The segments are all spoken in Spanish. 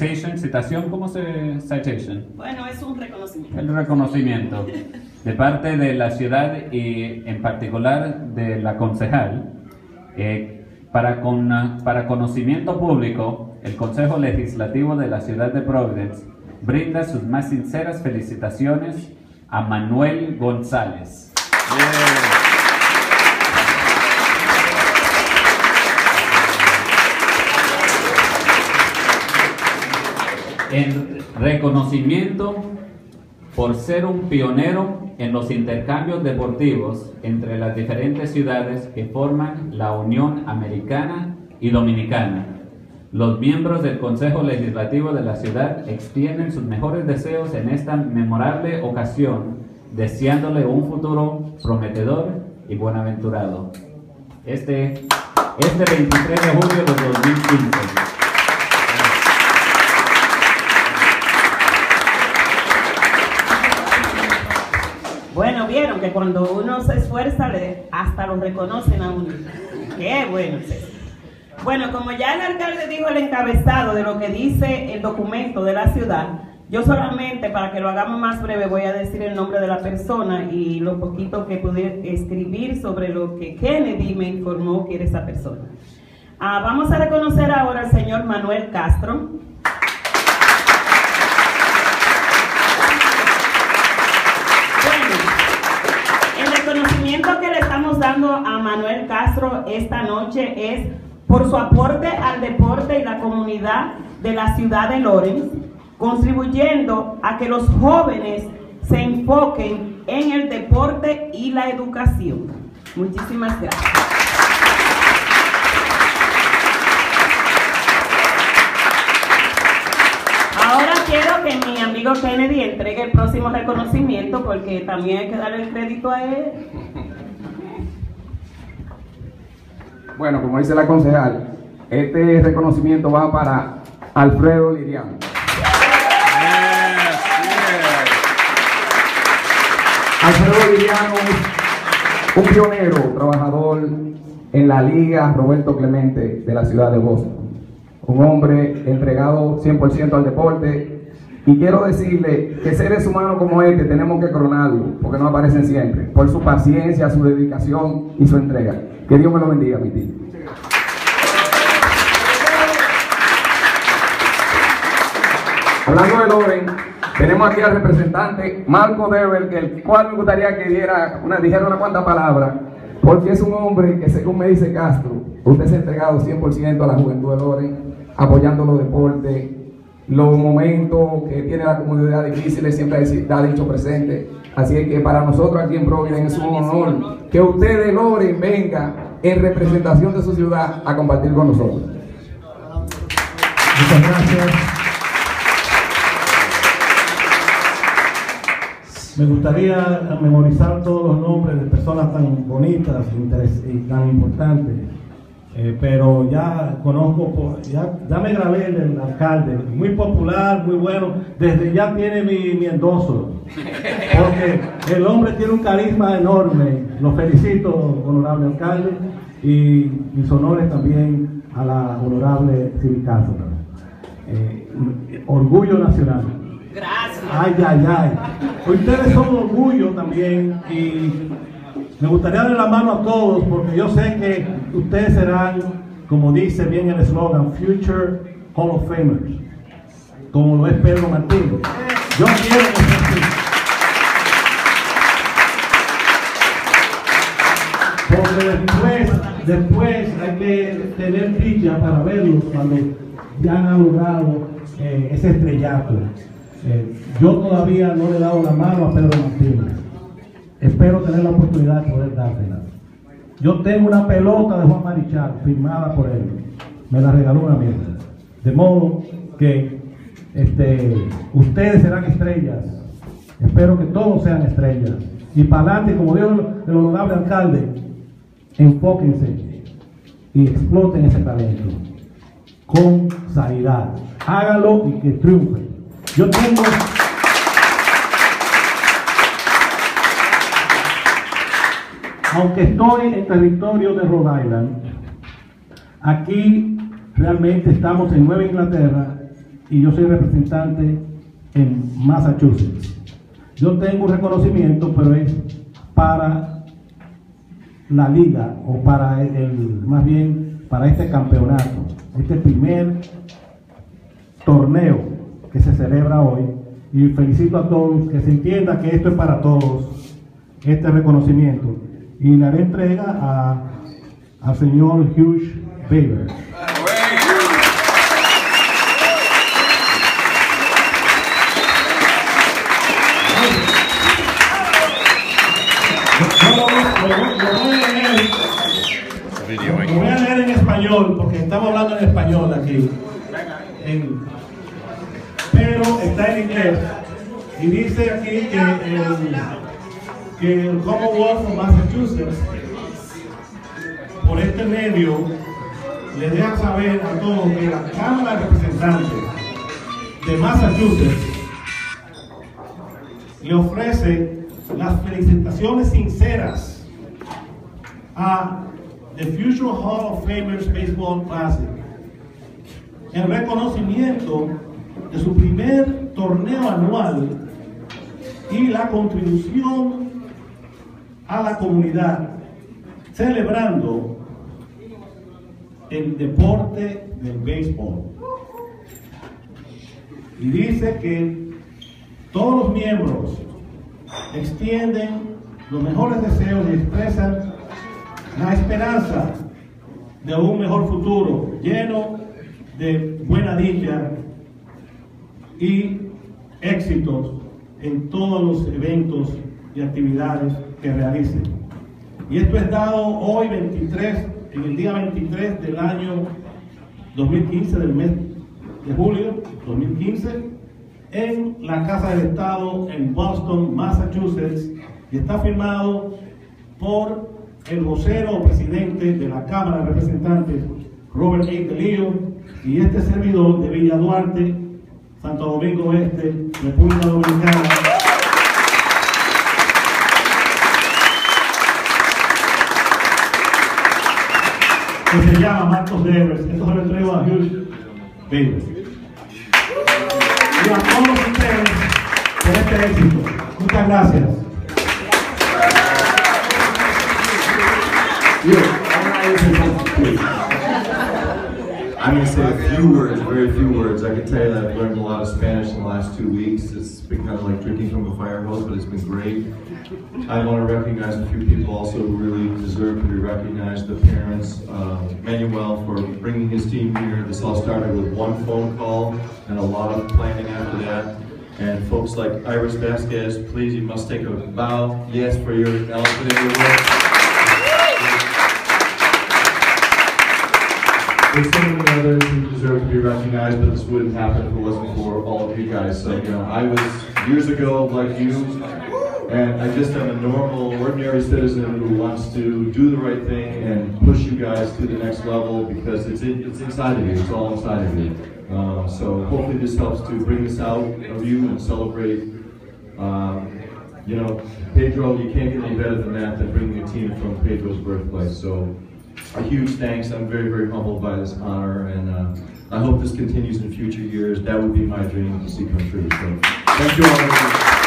citation, citación, ¿cómo se citation? Bueno, es un reconocimiento. El reconocimiento de parte de la ciudad y en particular de la concejal. eh, para, con, para conocimiento público, el Consejo Legislativo de la ciudad de Providence brinda sus más sinceras felicitaciones a Manuel González. En reconocimiento por ser un pionero en los intercambios deportivos entre las diferentes ciudades que forman la Unión Americana y Dominicana. Los miembros del Consejo Legislativo de la ciudad extienden sus mejores deseos en esta memorable ocasión, deseándole un futuro prometedor y buenaventurado. Este, este 23 de julio de 2015. Bueno, vieron que cuando uno se esfuerza, hasta lo reconocen a uno. Qué bueno. Bueno, como ya el alcalde dijo el encabezado de lo que dice el documento de la ciudad, yo solamente, para que lo hagamos más breve, voy a decir el nombre de la persona y lo poquito que pude escribir sobre lo que Kennedy me informó que era esa persona. Ah, vamos a reconocer ahora al señor Manuel Castro. Bueno, el reconocimiento que le estamos dando a Manuel Castro esta noche es por su aporte al deporte y la comunidad de la ciudad de Lorenz, contribuyendo a que los jóvenes se enfoquen en el deporte y la educación. Muchísimas gracias. Ahora quiero que mi amigo Kennedy entregue el próximo reconocimiento porque también hay que darle el crédito a él. Bueno, como dice la concejal, este reconocimiento va para Alfredo Liriano. Alfredo Liriano un pionero, trabajador en la Liga Roberto Clemente de la ciudad de Boston. Un hombre entregado 100% al deporte. Y quiero decirle que seres humanos como este tenemos que coronarlo, porque no aparecen siempre, por su paciencia, su dedicación y su entrega. Que Dios me lo bendiga, mi tío. Hablando de Loren, tenemos aquí al representante Marco Dever, el cual me gustaría que diera una, dijera una cuanta palabra, porque es un hombre que, según me dice Castro, usted se ha entregado 100% a la juventud de Loren, apoyando los deportes, los momentos que tiene la comunidad difíciles, siempre ha dicho presente. Así es que para nosotros aquí en Providence es un honor que usted de Loren venga en representación de su ciudad a compartir con nosotros. Muchas gracias. Me gustaría memorizar todos los nombres de personas tan bonitas y tan importantes, Eh, pero ya conozco, ya, ya me grabé el alcalde, muy popular, muy bueno, desde ya tiene mi, mi endoso, porque el hombre tiene un carisma enorme. Lo felicito, honorable alcalde, y mis honores también a la honorable Civicazo. Eh, orgullo nacional. Gracias. Ay, ay, ay. Ustedes son orgullo también y me gustaría darle la mano a todos porque yo sé que ustedes serán, como dice bien el eslogan, Future Hall of Famers, como lo es Pedro Martínez. Yo quiero que sea así. Porque después, después hay que tener dicha para verlos cuando ya han logrado eh, ese estrellato. Eh, yo todavía no le he dado la mano a Pedro Martínez. Espero tener la oportunidad de poder dársela. Yo tengo una pelota de Juan Marichal firmada por él. Me la regaló una amiga. De modo que este, ustedes serán estrellas. Espero que todos sean estrellas. Y para adelante, como dijo el honorable alcalde, enfóquense y exploten ese talento con sanidad. Hágalo y que triunfe. Yo tengo. Aunque estoy en territorio de Rhode Island, aquí realmente estamos en Nueva Inglaterra y yo soy representante en Massachusetts. Yo tengo un reconocimiento, pero es para la liga o para el, más bien para este campeonato, este primer torneo que se celebra hoy. Y felicito a todos, que se entienda que esto es para todos, este reconocimiento. Y le haré entrega al señor Hugh Baber. Lo voy- a leer. En español, porque estamos hablando en español aquí. Pero está en inglés. Y dice aquí que que el Commonwealth of Massachusetts, por este medio, le deja saber a todos que la Cámara de Representantes de Massachusetts le ofrece las felicitaciones sinceras a The Future Hall of Famers Baseball Classic en reconocimiento de su primer torneo anual y la contribución a la comunidad, celebrando el deporte del béisbol. Y dice que todos los miembros extienden los mejores deseos y expresan la esperanza de un mejor futuro lleno de buena dicha y éxitos en todos los eventos y actividades que realicen. Y esto es dado hoy 23, en el día 23 del año 2015, del mes de julio 2015, en la Casa del Estado en Boston, Massachusetts, y está firmado por el vocero presidente de la Cámara de Representantes, Robert A. DeLeo, y este servidor de Villa Duarte, Santo Domingo Este, República Dominicana. Que se llama Marcos Devers. Esto se lo entrego a Baker. Y a todos ustedes por este éxito. Muchas gracias. I'm going to say a few words, very few words. I can tell you that I've learned a lot of Spanish in the last two weeks. It's been kind of like drinking from a fire hose, but it's been great. I want to recognize a few people also who really deserve to be recognized. The parents, uh, Manuel for bringing his team here. This all started with one phone call and a lot of planning after that. And folks like Iris Vasquez, please, you must take a bow. Yes, for your acknowledgement of your work. There's so many others who deserve to be recognized, but this wouldn't happen if it wasn't for all of you guys. So, you know, I was years ago like you, and I just am a normal, ordinary citizen who wants to do the right thing and push you guys to the next level because it's in, it's inside of you. It's all inside of you. Uh, so hopefully this helps to bring this out of you and celebrate. Um, you know, Pedro, you can't get any better than that than bringing a team from Pedro's birthplace. So a huge thanks. I'm very, very humbled by this honor, and uh, I hope this continues in future years. That would be my dream to see come true. So thank you all.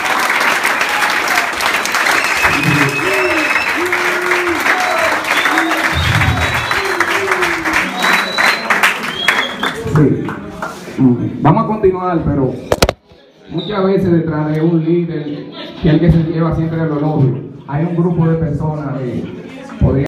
Vamos a continuar, pero muchas veces detrás de un líder que el que se lleva siempre el elogio, hay un grupo de personas que podrían